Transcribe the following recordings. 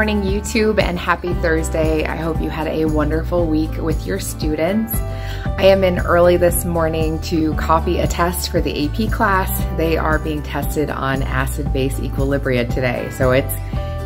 morning, YouTube, and happy Thursday. I hope you had a wonderful week with your students. I am in early this morning to copy a test for the AP class. They are being tested on acid-base equilibria today, so it's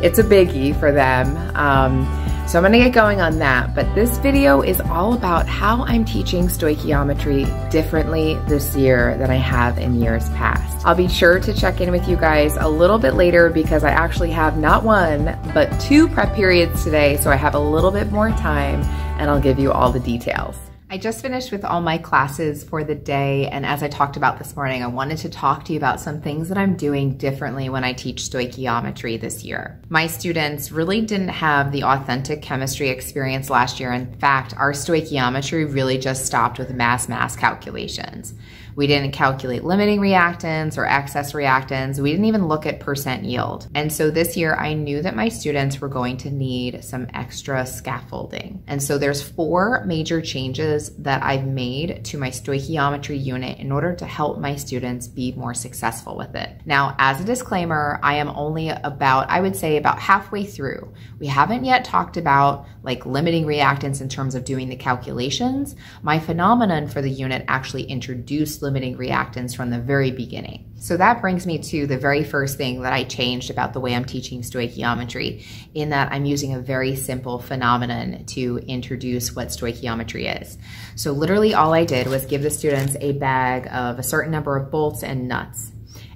it's a biggie for them. Um, so I'm gonna get going on that, but this video is all about how I'm teaching stoichiometry differently this year than I have in years past. I'll be sure to check in with you guys a little bit later because I actually have not one, but two prep periods today, so I have a little bit more time and I'll give you all the details. I just finished with all my classes for the day, and as I talked about this morning, I wanted to talk to you about some things that I'm doing differently when I teach stoichiometry this year. My students really didn't have the authentic chemistry experience last year. In fact, our stoichiometry really just stopped with mass-mass calculations. We didn't calculate limiting reactants or excess reactants. We didn't even look at percent yield. And so this year I knew that my students were going to need some extra scaffolding. And so there's four major changes that I've made to my stoichiometry unit in order to help my students be more successful with it. Now, as a disclaimer, I am only about, I would say about halfway through. We haven't yet talked about like limiting reactants in terms of doing the calculations. My phenomenon for the unit actually introduced limiting reactants from the very beginning. So that brings me to the very first thing that I changed about the way I'm teaching stoichiometry, in that I'm using a very simple phenomenon to introduce what stoichiometry is. So literally all I did was give the students a bag of a certain number of bolts and nuts.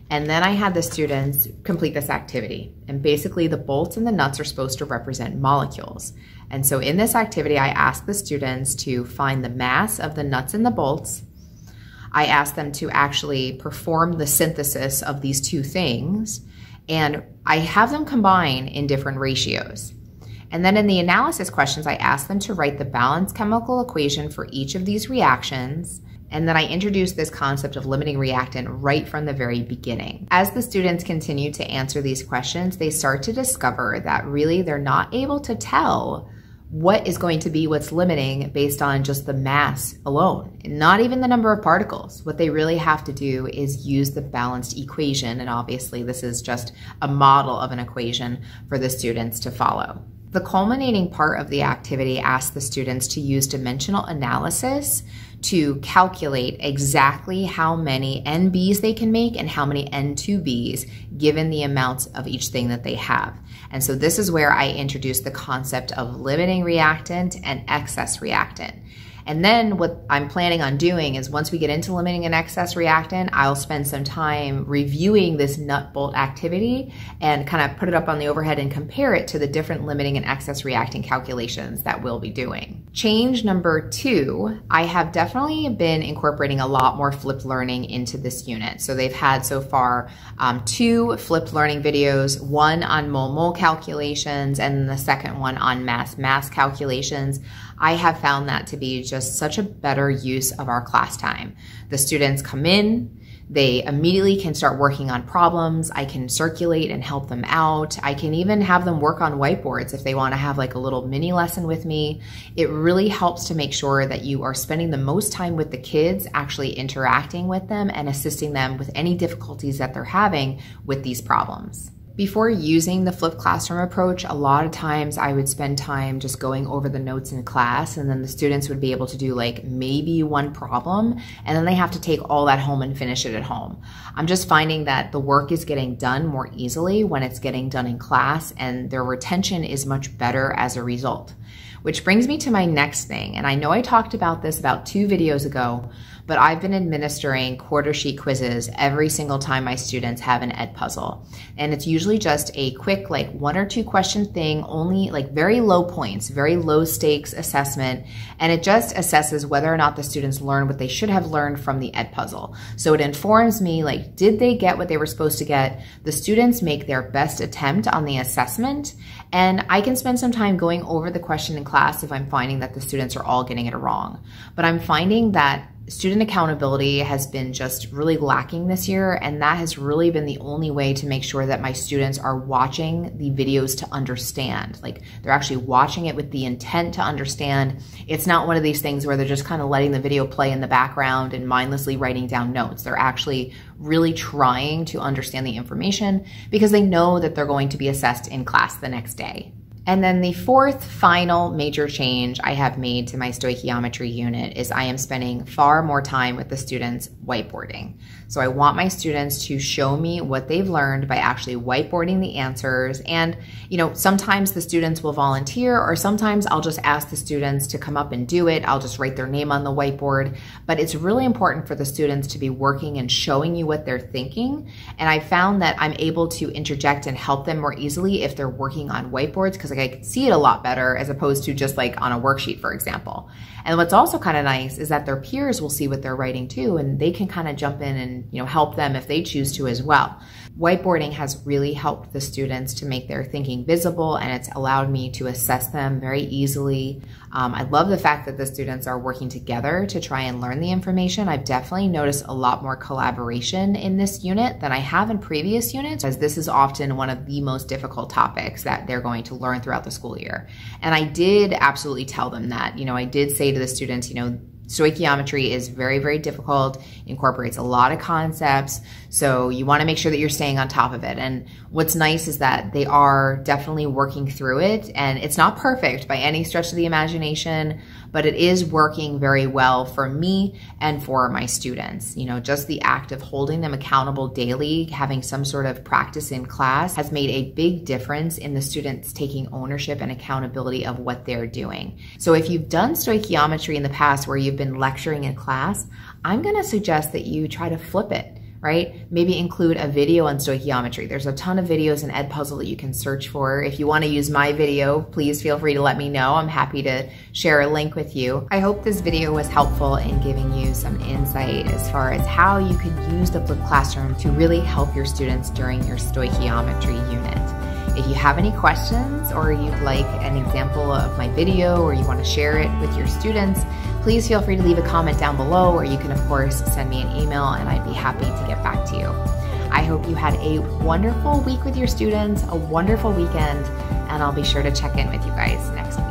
And then I had the students complete this activity. And basically the bolts and the nuts are supposed to represent molecules. And so in this activity, I asked the students to find the mass of the nuts and the bolts I ask them to actually perform the synthesis of these two things, and I have them combine in different ratios. And then in the analysis questions, I ask them to write the balanced chemical equation for each of these reactions. And then I introduce this concept of limiting reactant right from the very beginning. As the students continue to answer these questions, they start to discover that really they're not able to tell what is going to be what's limiting based on just the mass alone, not even the number of particles. What they really have to do is use the balanced equation, and obviously this is just a model of an equation for the students to follow. The culminating part of the activity asks the students to use dimensional analysis to calculate exactly how many NBs they can make and how many N2Bs given the amounts of each thing that they have. And so this is where I introduce the concept of limiting reactant and excess reactant. And then what I'm planning on doing is once we get into limiting an excess reactant, I'll spend some time reviewing this nut bolt activity and kind of put it up on the overhead and compare it to the different limiting and excess reactant calculations that we'll be doing. Change number two, I have definitely been incorporating a lot more flipped learning into this unit. So they've had so far um, two flipped learning videos, one on mole-mole calculations and the second one on mass-mass calculations. I have found that to be just such a better use of our class time. The students come in, they immediately can start working on problems. I can circulate and help them out. I can even have them work on whiteboards if they want to have like a little mini lesson with me. It really helps to make sure that you are spending the most time with the kids, actually interacting with them and assisting them with any difficulties that they're having with these problems. Before using the flipped classroom approach, a lot of times I would spend time just going over the notes in class and then the students would be able to do like maybe one problem and then they have to take all that home and finish it at home. I'm just finding that the work is getting done more easily when it's getting done in class and their retention is much better as a result. Which brings me to my next thing, and I know I talked about this about two videos ago, but I've been administering quarter sheet quizzes every single time my students have an Edpuzzle. And it's usually just a quick, like one or two question thing, only like very low points, very low stakes assessment. And it just assesses whether or not the students learn what they should have learned from the Edpuzzle. So it informs me, like, did they get what they were supposed to get? The students make their best attempt on the assessment. And I can spend some time going over the question in class if I'm finding that the students are all getting it wrong. But I'm finding that student accountability has been just really lacking this year and that has really been the only way to make sure that my students are watching the videos to understand. Like they're actually watching it with the intent to understand. It's not one of these things where they're just kind of letting the video play in the background and mindlessly writing down notes. They're actually really trying to understand the information because they know that they're going to be assessed in class the next day And then the fourth final major change I have made to my stoichiometry unit is I am spending far more time with the students whiteboarding. So I want my students to show me what they've learned by actually whiteboarding the answers. And, you know, sometimes the students will volunteer or sometimes I'll just ask the students to come up and do it. I'll just write their name on the whiteboard. But it's really important for the students to be working and showing you what they're thinking. And I found that I'm able to interject and help them more easily if they're working on whiteboards because like I can see it a lot better as opposed to just like on a worksheet, for example. And what's also kind of nice is that their peers will see what they're writing too, and they can kind of jump in and you know help them if they choose to as well. Whiteboarding has really helped the students to make their thinking visible, and it's allowed me to assess them very easily. Um, I love the fact that the students are working together to try and learn the information. I've definitely noticed a lot more collaboration in this unit than I have in previous units, as this is often one of the most difficult topics that they're going to learn throughout the school year. And I did absolutely tell them that. You know, I did say to the students, you know, stoichiometry is very, very difficult, incorporates a lot of concepts. So you want to make sure that you're staying on top of it. And what's nice is that they are definitely working through it. And it's not perfect by any stretch of the imagination, but it is working very well for me and for my students. You know, just the act of holding them accountable daily, having some sort of practice in class has made a big difference in the students taking ownership and accountability of what they're doing. So if you've done stoichiometry in the past where you've been lecturing in class, I'm going to suggest that you try to flip it right? Maybe include a video on stoichiometry. There's a ton of videos in Edpuzzle that you can search for. If you want to use my video, please feel free to let me know. I'm happy to share a link with you. I hope this video was helpful in giving you some insight as far as how you could use the flipped classroom to really help your students during your stoichiometry unit. If you have any questions or you'd like an example of my video or you want to share it with your students, please feel free to leave a comment down below, or you can, of course, send me an email and I'd be happy to get back to you. I hope you had a wonderful week with your students, a wonderful weekend, and I'll be sure to check in with you guys next week.